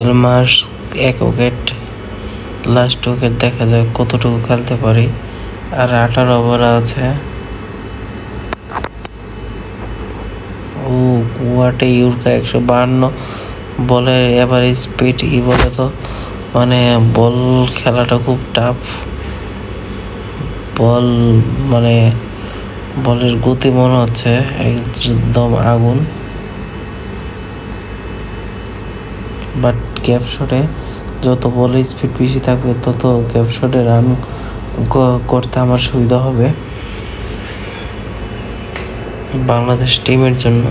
মাস এক wicket last wicket দেখা যায় কতটুকু খেলতে পারি। আর আঠারো ওভার আছে। ও ওয়াটে ইউরকা একশো বাহান্ন বলের এভারেজ স্পিড ই বলে তো? মানে বল খেলাটা খুব টাফ বল মানে বলের গতি মনে হচ্ছে, একদম আগুন। বাট গ্যাপ শটে যত বলের স্পিড বেশি থাকবে, তত গ্যাপ শটে রান করতে আমার সুবিধা হবে। বাংলাদেশ টিমের জন্য।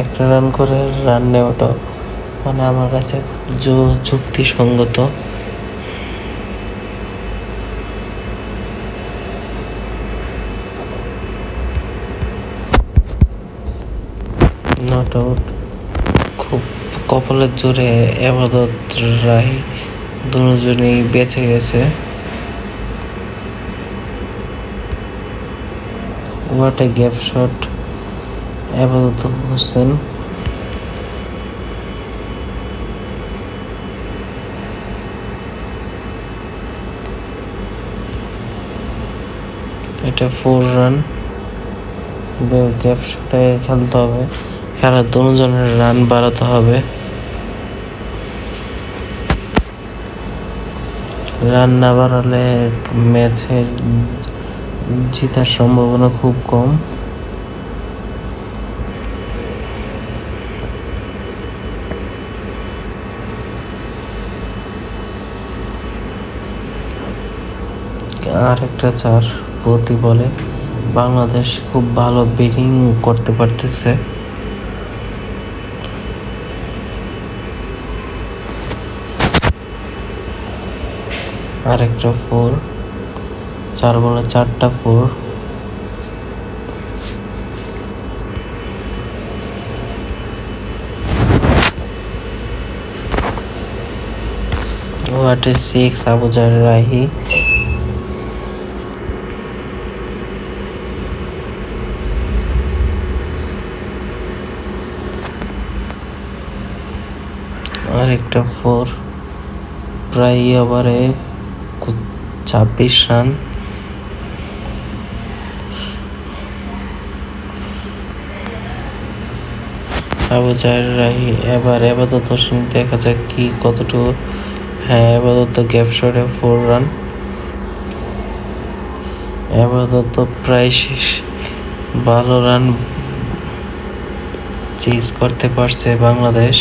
একটা রান করে রান নেওয়াটা মানে আমার কাছে যুক্তিসঙ্গত। নট আউট খুব কপালের জোরে আবাদত রায় দুজনেই বেঁচে গেছে। হোয়াট এ গ্যাপ শট আবাদত হোসেন। এটা ফোর রান গ্যাপ শটে খেলতে হবে। খেলার দুজনের রান বাড়াতে হবে। রান না বাড়ালে ম্যাচের জেতার সম্ভাবনা খুব কম। আর একটা চার প্রতি বলে বাংলাদেশ খুব ভালো ব্যাটিং করতে পারতেছে। আর একটা ফোর চার বলে চারটা four what is six Abu Jayed Rahi. আর একটা ফোর প্রায় ওভারে ছাব্বিশ রান আবু জাহের রাহি, এবার এবাদত হোসেন, দেখা যাক কি কতটুকু। হ্যাঁ এবাদত গ্যাপ শটে ফোর রান এবাদত প্রায় শেষ। ভালো রান চিজ করতে পারছে বাংলাদেশ।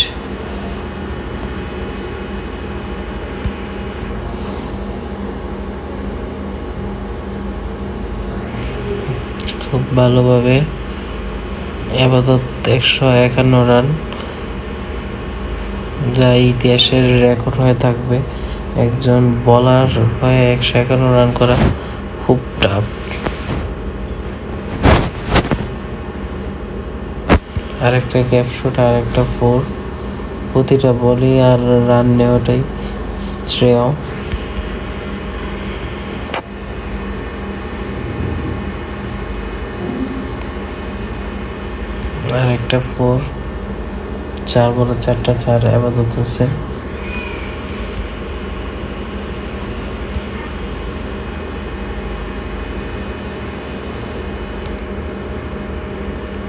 খুব ভালোভাবে আপাতত একশো একান্ন রান, যা ইতিহাসের রেকর্ড হয়ে থাকবে। একজন বলার হয়ে একশো একান্ন রান করা খুব টাফ আরেকটা গ্যাপ শুট আর একটা ফোর, প্রতিটা বলই আর রান নেওয়াটাই শ্রেয়। আর একটা ফোর চার বলে চারটা চার আবাদত হচ্ছে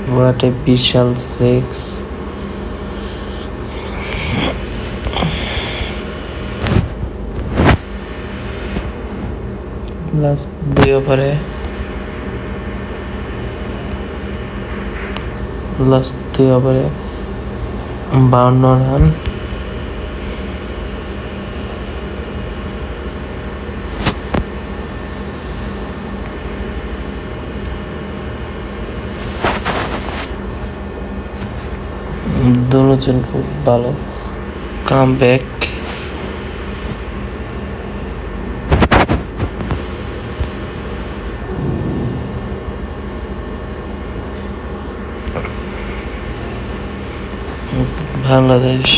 হোয়াট এ বিশাল সিক্স লাস্ট দুই ওভারে লাস্ট দুই ওভারে বাউন্ন রান। দুজন খুব ভালো কাম ব্যাক বাংলাদেশ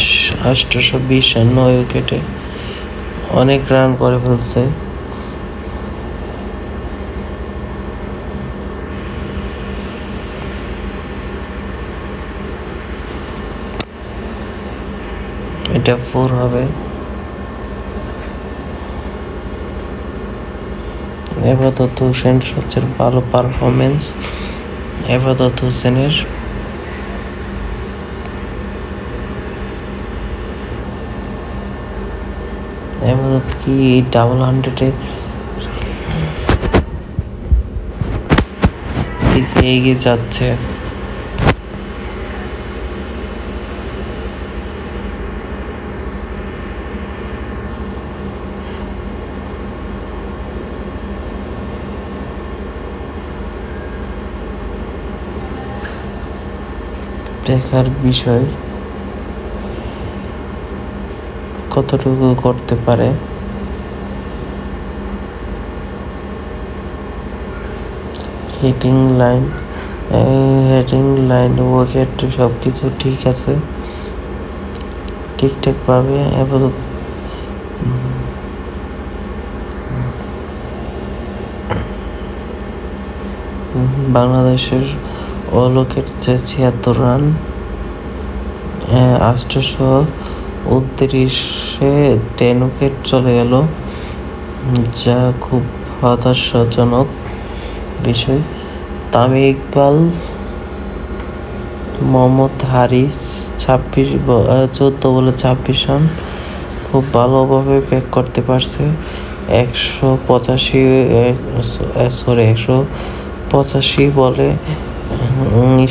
আটশোশো বিশ রান নয় উইকেটে অনেক রান করে ফেলছে। এটা ফোর হবে। এবার তো হোসেন সবচেয়ে ভালো পারফরমেন্স এবার হোসেনের এবাদত কি ডাবল হান্ড্রেডে এগিয়ে যাচ্ছে? দেখার বিষয় কতটুকু করতে পারে? Hitting line heading line wicket সব কিছু ঠিক আছে? ঠিকঠাক পাবে? এবার বাংলাদেশের অলকের যে ছিয়াত্তর রান আষ্টশো উনত্রিশে টেন উইকেট চলে গেল। যা খুব হতাশাজনক বিষয়। তামি ইকবাল, মোহাম্মদ হারিস, ছাব্বিশ চোদ্দ বলে ছাব্বিশ রান। খুব ভালোভাবে প্যাক করতে পারছে। একশো পঁচাশি সরি একশো পঁচাশি বলে।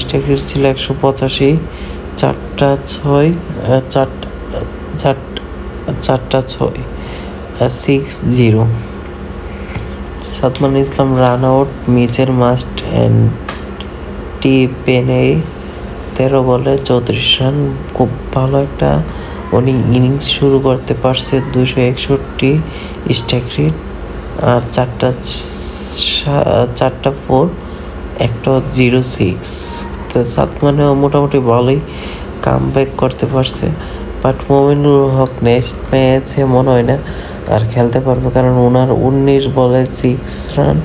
স্ট্রাইক ছিল একশো পঁচাশি। চারটা ছয় চারটা চারটা ছয় six zero Sadman Islam run out মিচের মাস্ট অ্যান্ড টি পেনে তেরো বলে চৌত্রিশ রান। খুব ভালো একটা উনি ইনিংস শুরু করতে পারছে দুশো একষট্টি স্ট্রাইক রেট আর চারটা চারটা ফোর একটা জিরো সিক্স তো সাতমানেও মোটামুটি ভালোই কাম ব্যাক করতে পারছে। বাট মোমিনুল হক নেক্সট ম্যাচে মনে হয় না আর খেলতে পারবে, কারণ ওনার উনিশ বলে সিক্স রান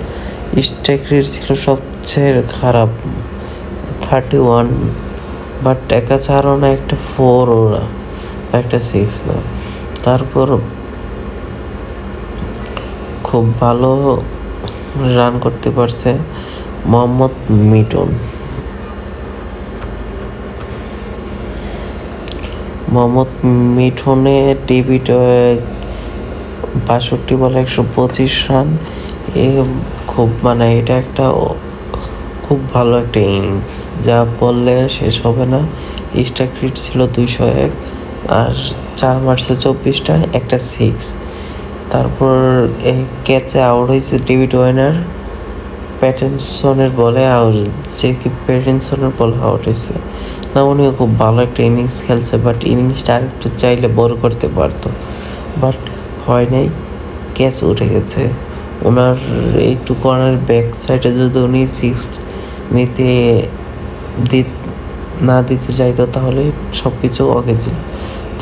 স্ট্রাইক রেট ছিল সবচেয়ে খারাপ থার্টি ওয়ান বাট একা ছাড়ো না একটা ফোর ওরা, একটা সিক্স না। তারপর খুব ভালো রান করতে পারছে মোহাম্মদ মিটন। মোহাম্মদ মিঠুনে ডেবিট বাষট্টি বলে একশো পঁচিশ রান। এ খুব মানে এটা একটা খুব ভালো একটা ইনিংস। যা বললে শেষ হবে না। স্ট্রাইক রেট ছিল দুইশো এক আর চার মার্চে চব্বিশটা, একটা সিক্স তারপর ক্যাচে আউট হয়েছে ডেভিড ওয়েনার প্যাটেনসনের বলে আউট যে কি প্যাটেনসনের বলে আউট হয়েছে। উনিও খুব ভালো একটা ইনিংস খেলছে বাট ইনিংসটা আরেকটু চাইলে বড় করতে পারতো। বাট হয় নাই ক্যাচ উঠে গেছে। ওনার একটু কর্নার ব্যাক সাইডে যদি উনি সিক্স নিতে দি না দিতে চাইতো, তাহলে সব কিছু অকে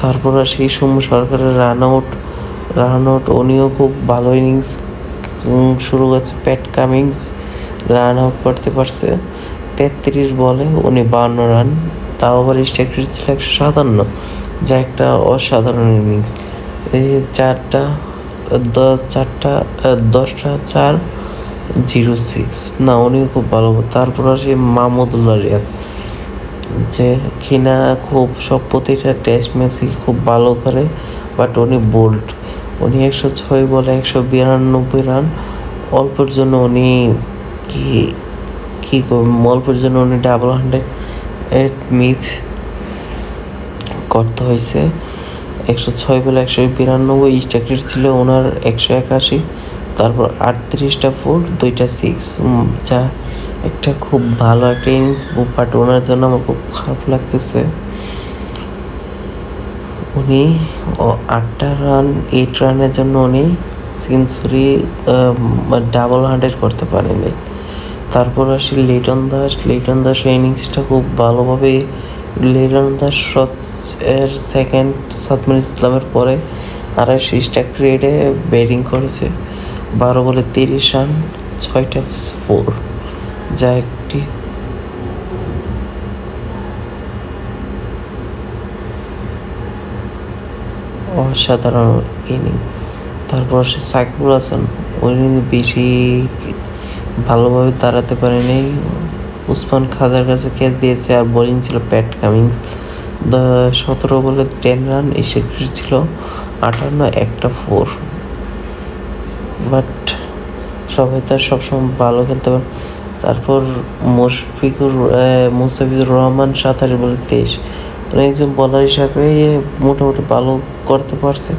তারপর আর সেই সৌম্য সরকারের রান আউট রান আউট উনিও খুব ভালো ইনিংস শুরু করেছে প্যাট কামিংস রান আউট করতে পারছে। তেত্রিশ বলে, উনি বান্ন রান, তাও আবার স্ট্রাইক রেট ছিল একশো সাতান্ন, যা একটা অসাধারণ ইনিংস। এই চারটা চারটা দশটা, চার, জিরো, সিক্স। না, উনিও খুব ভালো। তারপর আসে মাহমুদুল্লাহ রিয়াদ যে কিনা খুব সব প্রতিটা টেস্ট ম্যাচই খুব ভালো করে বাট উনি বোল্ড উনি একশো ছয় বলে একশো বিরানব্বই রান, অল্পের জন্য উনি কি কি অল্পের জন্য উনি ডাবল হান্ড্রেড এট মিস করতে হয়েছে। একশো ছয় বলে একশো বিরানব্বই স্ট্রাইক রেট ছিল, ওনার একশো একাশি। তারপর আটত্রিশটা ফোর দুইটা সিক্স যা একটা খুব ভালো একটা ইনিংস বাট ওনার জন্য আমার খুব খারাপ লাগতেছে। উনি আটটা রান এইট রানের জন্য উনি সেঞ্চুরি ডাবল হান্ড্রেড করতে পারেনি তারপর আসি লিটন দাস লিটন দাস ইনিংসটা খুব ভালোভাবে লিটন দাস এর সেকেন্ড সাদমান ইসলামের পরে আড়াইশো স্ট্যাক রেটে ব্যাটিং করেছে। বারো বলে তিরিশ রান, ছয়টা ফোর যা একটি অসাধারণ ইনিং তারপর সে সাকিবুল হাসান। ওই বেশি ভালোভাবে দাঁড়াতে পারেনি। উসমান খাজার কাছে ক্যাচ দিয়েছে আর বোলিং ছিল প্যাট কামিংস। সতেরো বলে টেন রান, এসে ছিল আটান্ন, একটা ফোর। বাট সবাই তার সবসময় ভালো খেলতে পারে। তারপর মুশফিকুর মুস্তাফিজুর রহমান সাঁতারি বলে তেইশ। উনি একজন বলার হিসাবে মোটামুটি ভালো করতে পারছে।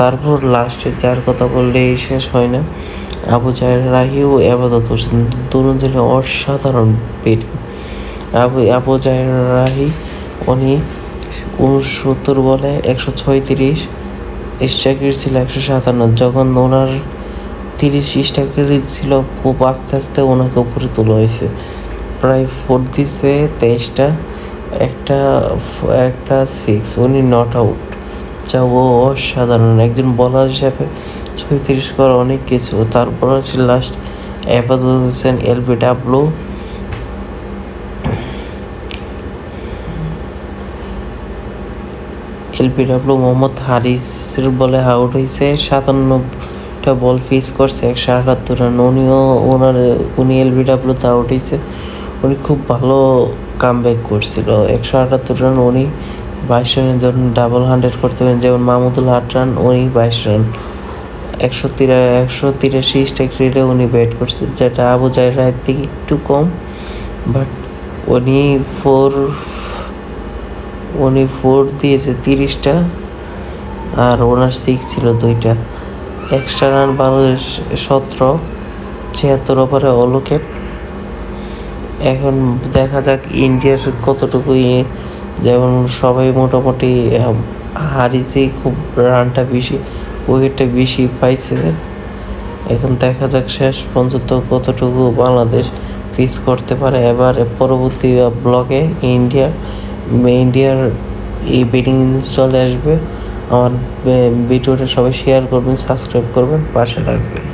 তারপর লাস্টে যার কথা বললে শেষ হয় না। আবু জাহের রাহি ও আবাদত হোসেন দুজনে অসাধারণ ব্যাটিং আবু আবু জাহের রাহি, উনি উনসত্তর বলে একশো ছয়ত্রিশ স্ট্রাইকের ছিল একশো সাতান্ন। যখন ওনার তিরিশ স্ট্রাইকের ছিল, খুব আস্তে আস্তে ওনাকে উপরে তোলা হয়েছে। প্রায় ফোর দিছে তেইশটা, একটা একটা সিক্স, উনি নট আউট। যা ও অসাধারণ। একজন বলার হিসাবে ছয়ত্রিশ করা অনেক কিছু। তারপর আছে last Ebadot Hossain LB W LBW Mohammad হারিসের বলে আউট হয়েছে সাতান্নটা বল ফিস করছে, একশো আটাত্তর রান। উনিও ওনার উনি এলবিডব্লিউতে আউট হয়েছে উনি খুব ভালো কাম ব্যাক করছিল। একশো আটাত্তর রান, উনি বাইশ রানের জন্য ডাবল হান্ড্রেড করতে পারেন। যেমন মাহমুদুল আট রান, উনি বাইশ রান। একশো তিরা একশো তিরাশি স্ট্রাইক রেটে উনি ব্যাট করছে, যেটা আবু জাহের রায়ের থেকে একটু কম, বাট উনি ফোর উনি ফোর দিয়েছে তিরিশটা, আর ওনার সিক্স ছিল দুইটা। এক্সট্রা রান বাংলাদেশ সতেরো, ছিয়াত্তর ওভারে অলুকেট এখন দেখা যাক ইন্ডিয়ার কতটুকু যেমন সবাই মোটামুটি হারিয়েছে, খুব রানটা বেশি। উইকেটটা বেশি পাইছে। এখন দেখা যাক শেষ পর্যন্ত কতটুকু বাংলাদেশ ফিস করতে পারে। এবার পরবর্তী ব্লকে ইন্ডিয়ার ইন্ডিয়ার এই বেটিং চলে আসবে। আমার ভিডিওটা সবাই শেয়ার করবেন সাবস্ক্রাইব করবেন, পাশে রাখবেন